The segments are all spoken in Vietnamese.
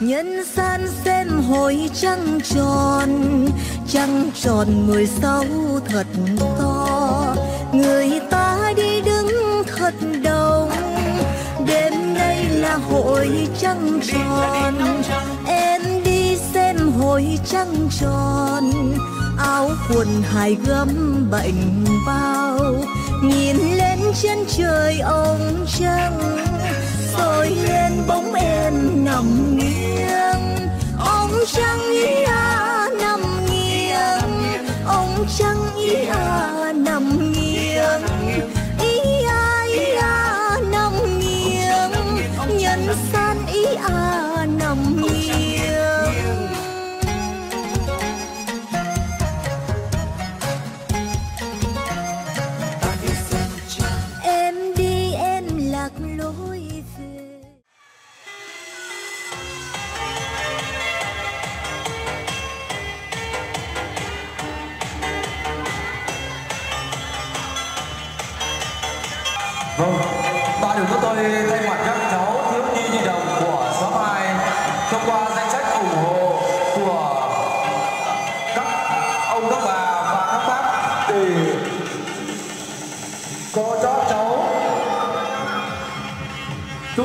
nhân gian xem hồi trăng tròn trăng tròn mười sáu thật to. Người ta đi đứng thật đông, đêm nay là hội trăng tròn. Em đi xem hội trăng tròn, áo quần hài gấm bệnh bao. Nhìn lên trên trời ông trăng soi lên bóng em nằm nghiêng. Ông trăng ý à nằm nghiêng. Ông trăng ý à nằm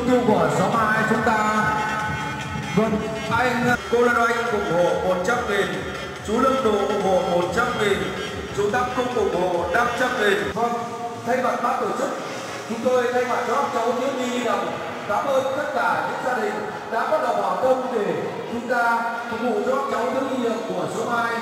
trung thu của xóm 2 chúng ta. Vâng, anh cô Lan Oanh ủng hộ 100 nghìn. Chú Lương Đồ ủng hộ 100 nghìn. Chú Tam Cung ủng hộ 500 nghìn. Vâng, thay mặt ban tổ chức Chúng tôi thay mặt cho các cháu thiếu nhi nhi đồng Cảm ơn tất cả những gia đình đã bắt đầu hòa công để chúng ta phục vụ cho các cháu thiếu nhi nhi đồng của số 2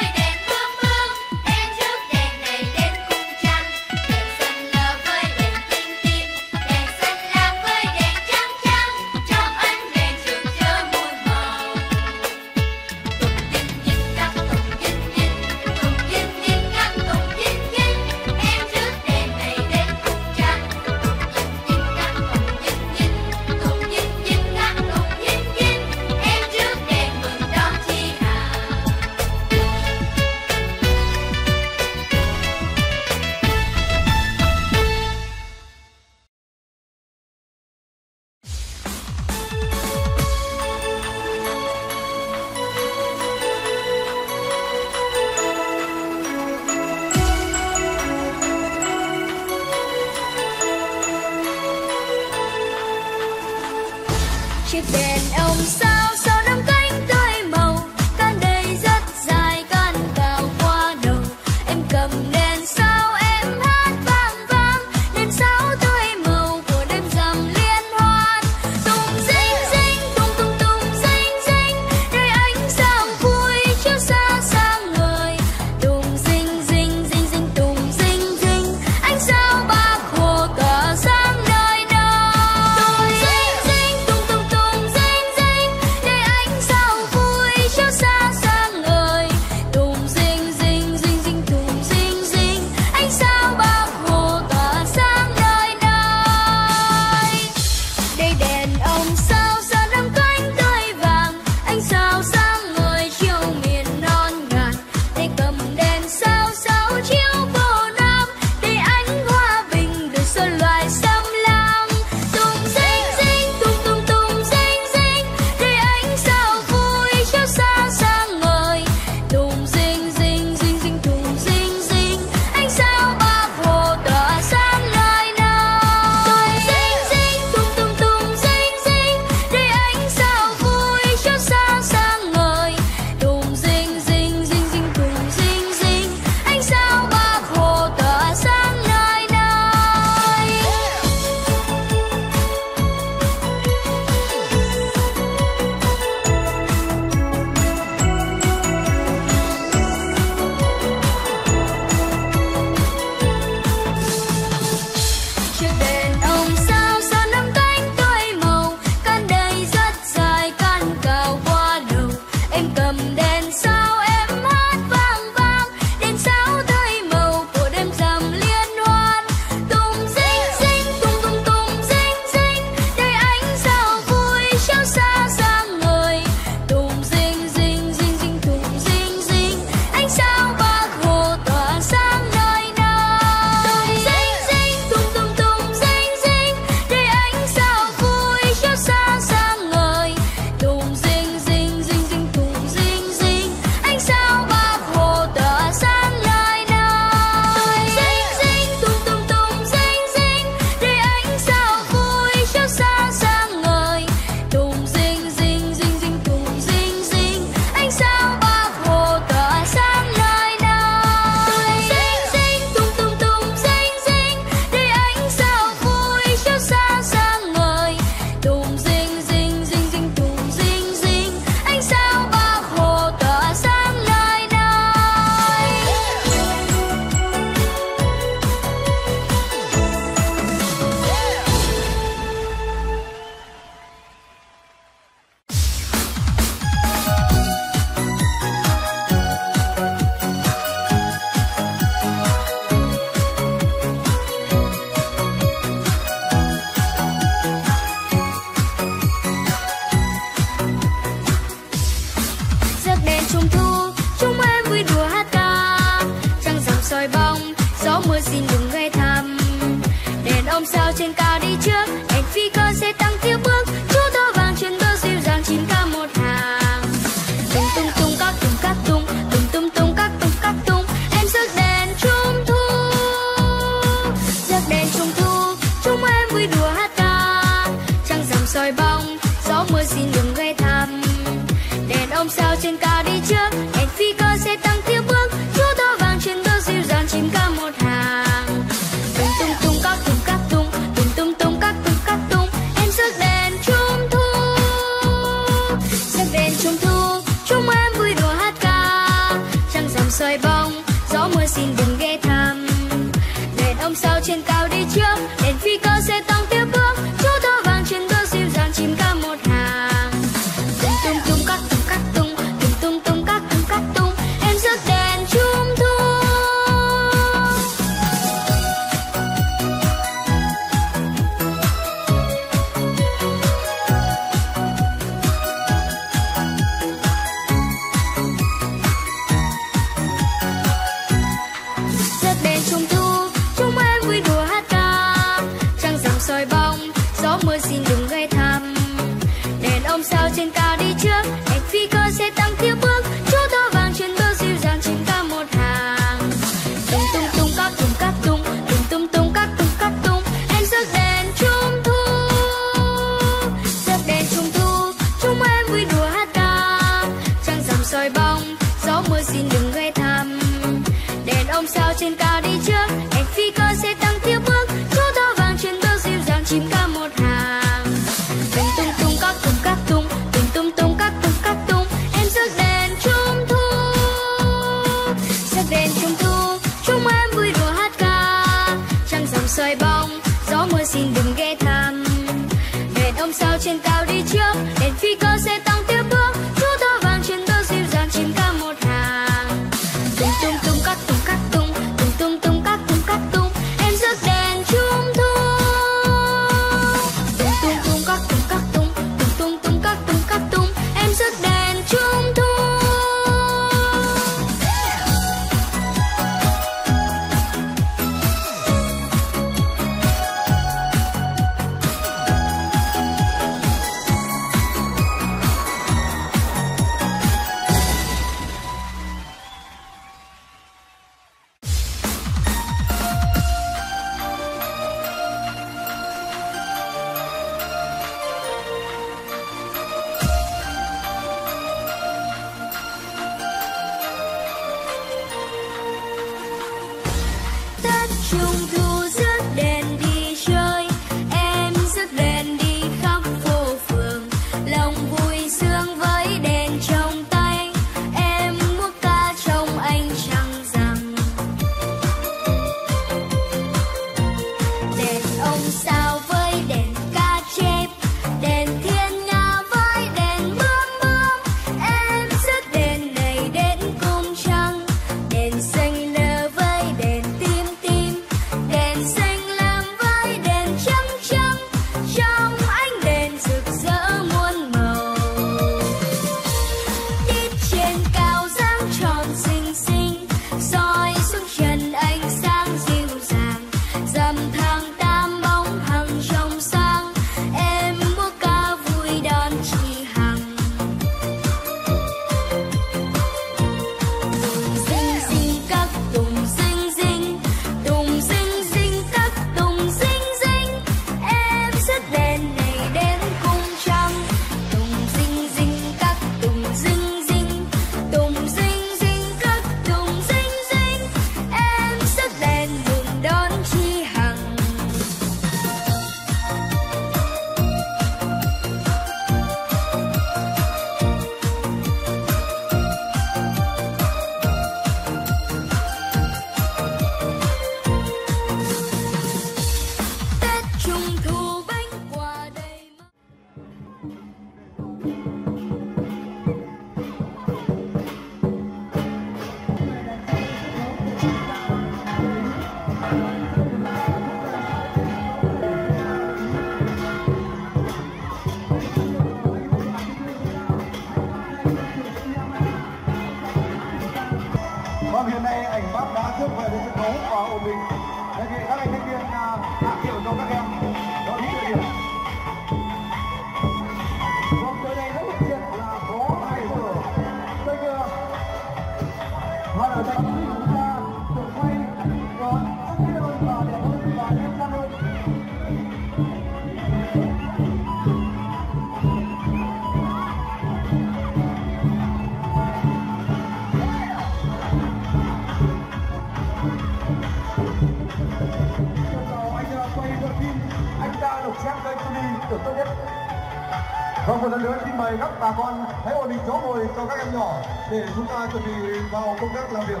một lần nữa xin mời các bà con hãy ổn định chỗ ngồi cho các em nhỏ để chúng ta chuẩn bị vào công tác làm việc.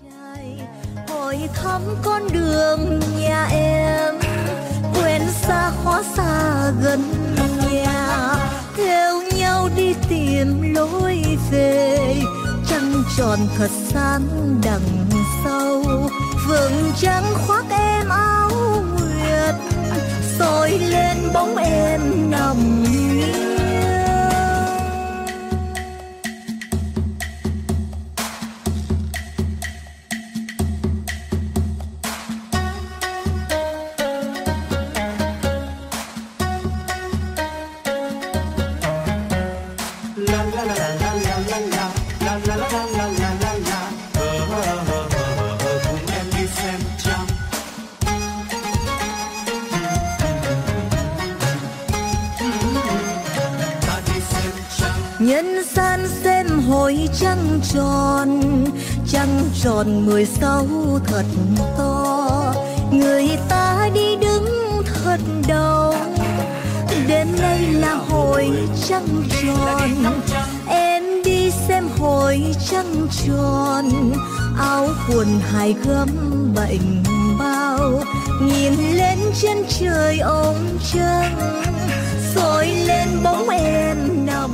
trai, hỏi thăm con đường nhà em quên xa khó xa gần nhà theo nhau đi tìm lối về, trăng tròn thật sáng đằng sau vầng trăng khoác em áo nguyệt soi lên bóng em. Tròn mười sáu thật to. Người ta đi đứng thật đông đêm nay là hồi trăng tròn. Em đi xem hồi trăng tròn. Áo quần hai gấm bệnh bao. Nhìn lên trên trời ống trăng. Soi lên bóng em nằm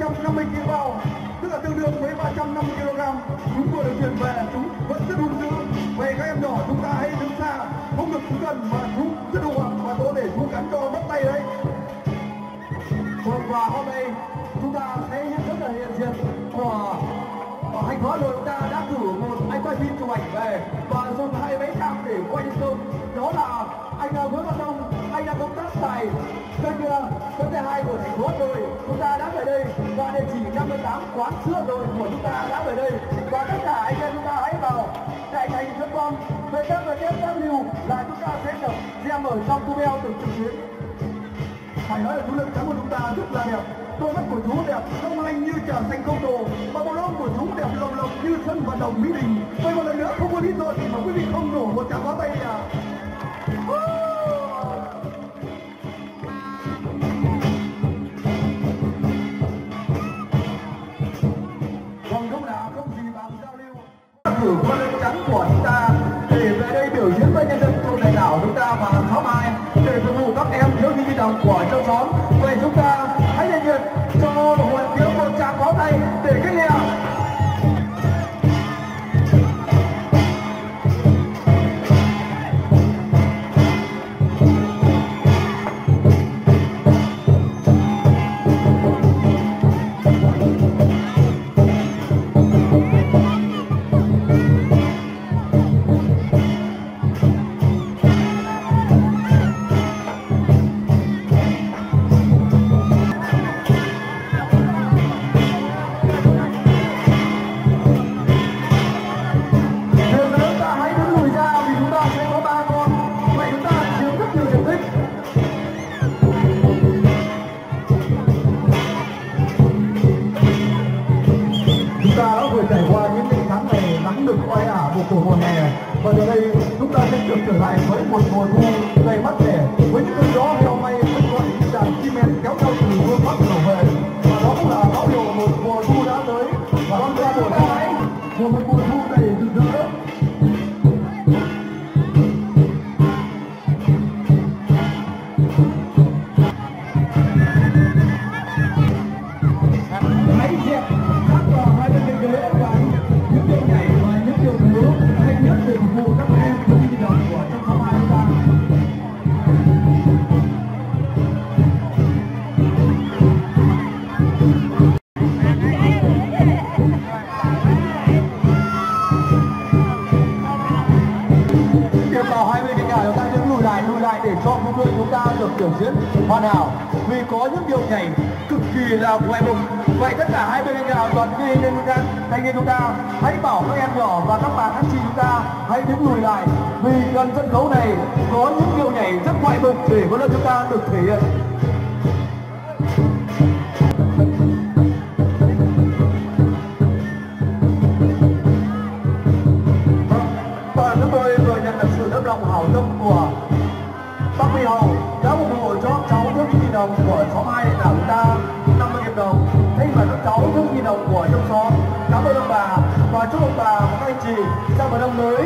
350 kg vào tức là tương đương với 350 kg. Chúng vừa được chuyển về, chúng vẫn rất hung dữ. Vậy các em nhỏ, chúng ta hãy đứng xa. Không được xuống gần mà chúng rất hung hăng và có để chúng cắn cho mất tay đấy. Vâng và hôm nay, chúng ta thấy rất là hiện diện. Của ở hành đội chúng ta đã cử một anh quay phim chụp ảnh về và dùng hai máy cam để quay trên sông đó là anh à, Nguyễn Văn Đông, anh đang công tác tại kênh à, kênh thứ hai của thành phố. 1958 quán xưa rồi của chúng ta đã về đây. Và tất cả anh em chúng ta hãy vào đại thành rất bom với các về tiếp giao lưu là chúng ta sẽ được xem ở trong khu beo từ trực tuyến. Phải nói là chú lượng trắng của chúng ta rất là đẹp. Đôi mắt của chú đẹp long lanh như trà xanh công đồ. Và bộ lông của chú đẹp, lồng lộng như sân vận động mỹ đình. Vậy một lần nữa không có lý do gì mà quý vị không nổ một tràng pháo tay à cử được trở lại với một mùa thu đầy mát mẻ. Với những cơn gió heo may vẫn gọi những đàn chim én kéo theo từ phương bắc đổ về. Và đó cũng là báo hiệu một mùa thu đã tới. Và con ra mùa thu ấy một mùa thu đầy rực rỡ. Hãy dẹp các vào hai bên cái ghế và những đội chúng ta được biểu diễn hoàn hảo. Vì có những điệu nhảy cực kỳ là ngoại mục vậy tất cả hai bên nào toàn ghi lên chúng ta thanh niên chúng ta, hãy bảo các em nhỏ và các bạn, các chị chúng ta hãy đứng lùi lại. Vì gần sân khấu này có những điệu nhảy rất ngoại mục để có lớp chúng ta được thể hiện. Bắc Mỹ đã ủng hộ cho cháu Đức nhi đồng của xóm 2 đảo chúng ta 50 nghìn đồng. Thay mặt các cháu Đức nhi đồng của trong xóm. Cảm ơn ông bà. Và chúc ông bà và các anh chị. Sang một năm mới.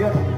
Ta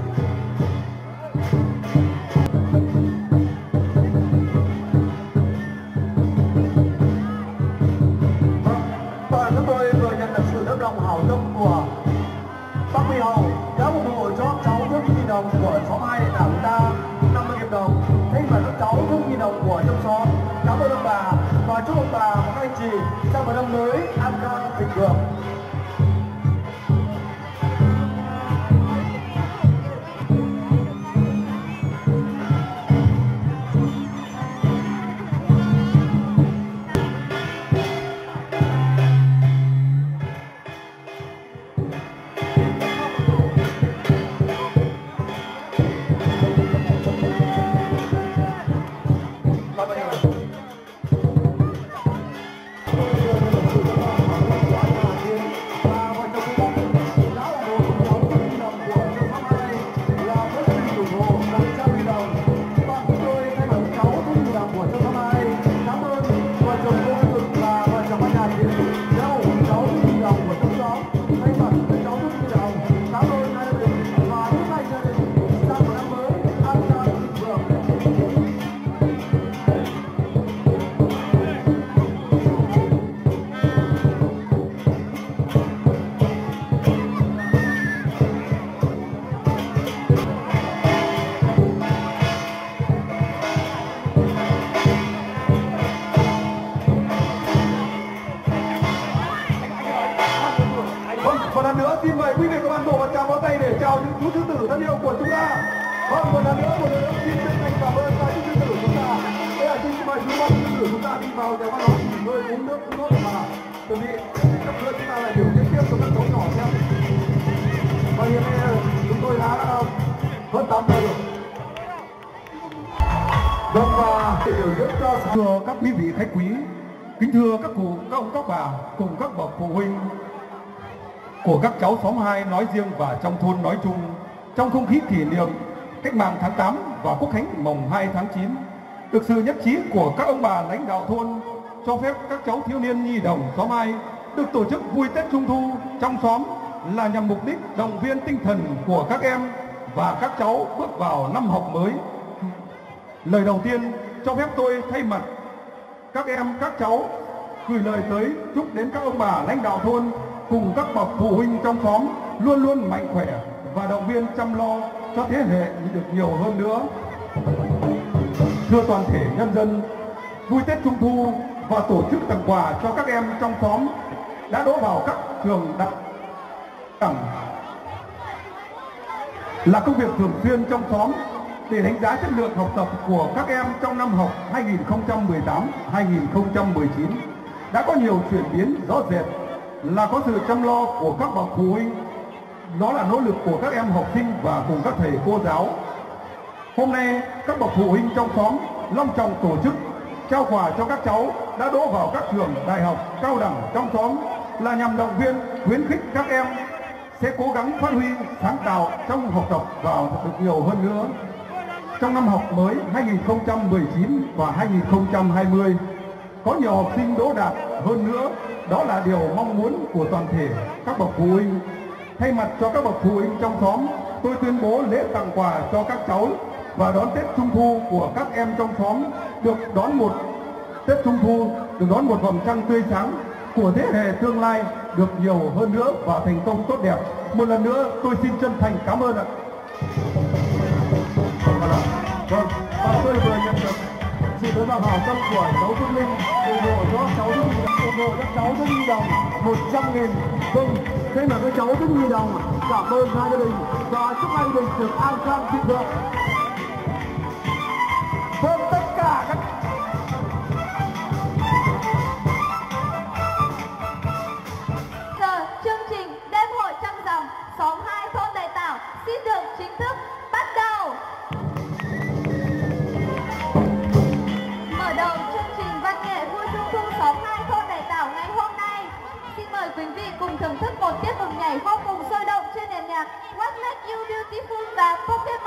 quý vị khách quý, kính thưa các cụ, các ông, các bà cùng các bậc phụ huynh của các cháu xóm 2 nói riêng và trong thôn nói chung trong không khí kỷ niệm cách mạng tháng 8 và quốc khánh mồng 2 tháng 9 được sự nhất trí của các ông bà lãnh đạo thôn cho phép các cháu thiếu niên nhi đồng xóm 2 được tổ chức vui Tết Trung Thu trong xóm là nhằm mục đích động viên tinh thần của các em và các cháu bước vào năm học mới. Lời đầu tiên cho phép tôi thay mặt các em, các cháu gửi lời tới chúc đến các ông bà lãnh đạo thôn cùng các bậc phụ huynh trong xóm luôn luôn mạnh khỏe và động viên chăm lo cho thế hệ được nhiều hơn nữa. Thưa toàn thể nhân dân, vui Tết Trung Thu và tổ chức tặng quà cho các em trong xóm đã đỗ vào các trường đặc đẳng là công việc thường xuyên trong xóm để đánh giá chất lượng học tập của các em trong năm học 2018-2019 đã có nhiều chuyển biến rõ rệt là có sự chăm lo của các bậc phụ huynh. Đó là nỗ lực của các em học sinh và cùng các thầy cô giáo. Hôm nay, các bậc phụ huynh trong xóm long trọng tổ chức trao quà cho các cháu đã đỗ vào các trường đại học cao đẳng trong xóm là nhằm động viên, khuyến khích các em sẽ cố gắng phát huy sáng tạo trong học tập và được nhiều hơn nữa trong năm học mới 2019 và 2020 có nhiều học sinh đỗ đạt hơn nữa đó là điều mong muốn của toàn thể các bậc phụ huynh thay mặt cho các bậc phụ huynh trong xóm, tôi tuyên bố lễ tặng quà cho các cháu và đón Tết Trung Thu của các em trong xóm được đón một Tết Trung Thu được đón một vòng trăng tươi sáng của thế hệ tương lai được nhiều hơn nữa và thành công tốt đẹp. Một lần nữa, tôi xin chân thành cảm ơn ạ. Và tôi vừa nhận được sự tới vào hảo tâm của cháu Phương Linh ủng hộ cho cháu Đức ủng hộ các cháu Đức Nhi Đồng 100 nghìn vâng thế mà các cháu Đức Nhi Đồng cảm ơn hai gia đình và chúc hai gia đình được an khang thịnh vượng. Vô cùng sôi động trên nền nhạc What Make You Beautiful và Pokemon.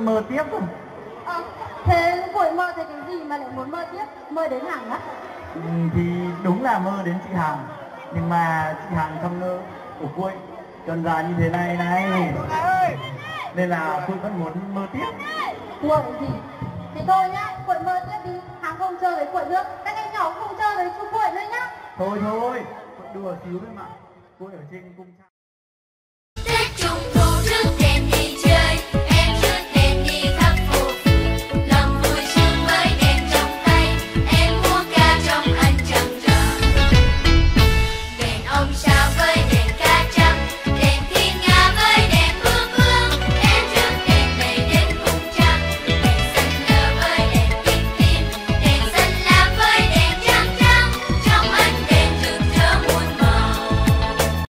Muốn mơ tiếp không? Ờ, thế cuội mơ thấy cái gì mà lại muốn mơ tiếp? Mơ đến hằng á. Ừ, thì đúng là mơ đến chị hằng. Nhưng mà chị hằng trong mơ của cuội tròn già như thế này này nên là cuội vẫn muốn mơ tiếp. Cuội gì? Thì thôi nhá cuội mơ tiếp đi. Hằng không chơi với cuội nữa. Các em nhỏ cũng không chơi với chú cuội nữa nhá. Thôi thôi. Cuội đùa xíu thôi mà. Cuội ở trên cung trăng Tết Trung Thu trước